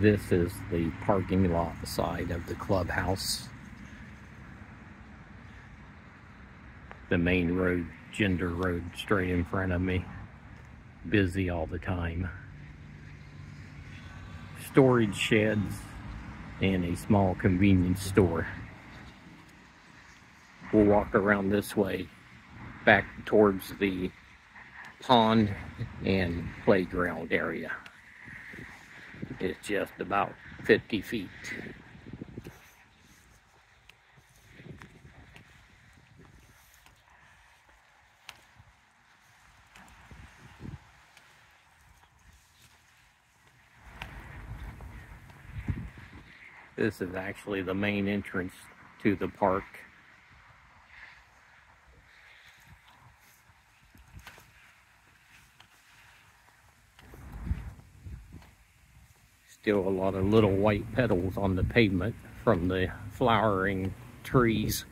This is the parking lot side of the clubhouse. The main road, Gender Road, straight in front of me. Busy all the time. Storage sheds and a small convenience store. We'll walk around this way back towards the pond and playground area. It's just about 50 feet. This is actually the main entrance to the park. Still a lot of little white petals on the pavement from the flowering trees.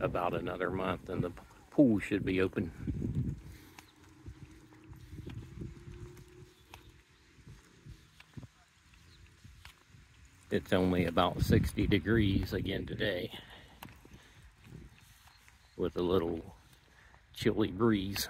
About another month and the pool should be open. It's only about 60 degrees again today with a little chilly breeze.